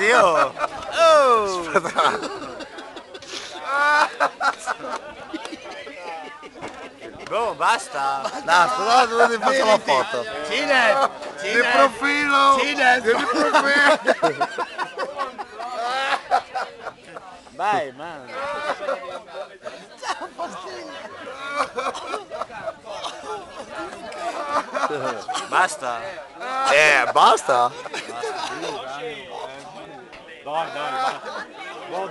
così, oh! Bro, basta! No, però dove faccio la foto? Cine! Di profilo! Cine! Di profilo! Vai, man! Basta! Eh, basta? Dai, Bom, dá, bom,